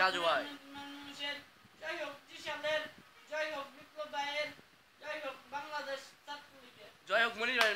সাজু হয়। জয় হোক হোক হোক বাংলাদেশ হোক মনির ভাই